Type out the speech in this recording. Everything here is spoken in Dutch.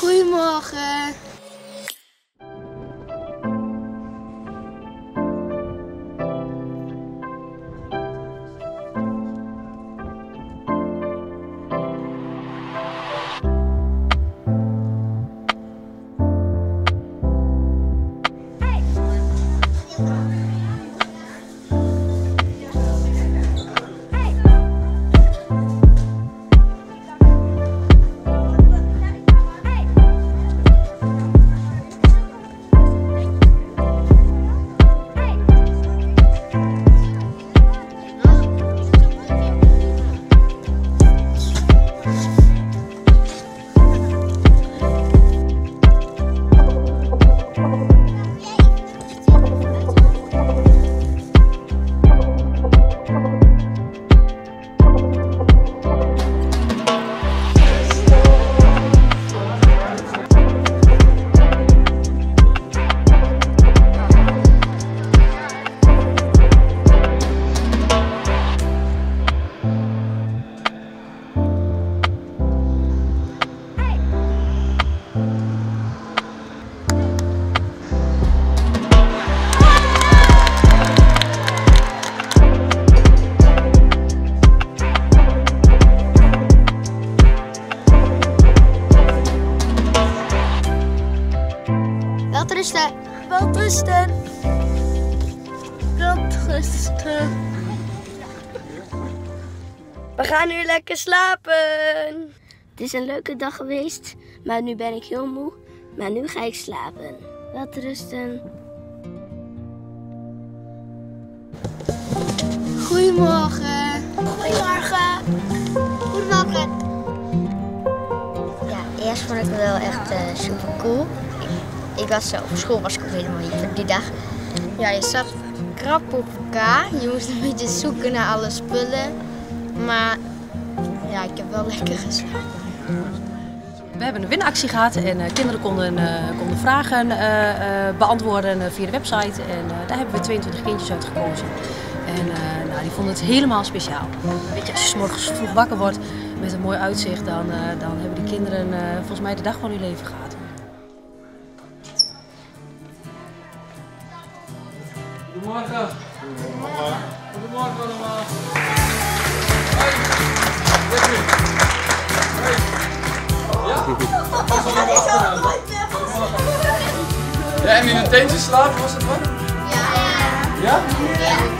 Goedemorgen. Welterusten. Welterusten. Welterusten. We gaan nu lekker slapen. Het is een leuke dag geweest, maar nu ben ik heel moe. Maar nu ga ik slapen. Welterusten. Goedemorgen. Goedemorgen. Goedemorgen. Ja, eerst vond ik het wel echt eh, super cool. Ik, was zo, op school was ik ook helemaal niet voor die dag. Ja, je zat krap op elkaar. Je moest een beetje zoeken naar alle spullen. Maar ja, ik heb wel lekker geslapen. We hebben een winactie gehad en eh, kinderen konden, eh, konden vragen eh, eh, beantwoorden eh, via de website. En eh, daar hebben we 22 kindjes uit gekozen. En eh, nou, die vonden het helemaal speciaal. Weet als je 's morgens vroeg wakker wordt met een mooi uitzicht, dan, eh, dan hebben die kinderen eh, volgens mij de dag van hun leven gehad. Goedemorgen. Goedemorgen. Goedemorgen allemaal. Hey. Hey. Ja? Pas op de wachten. Ja, en in een tentje slapen was het wat? Ja? Ja?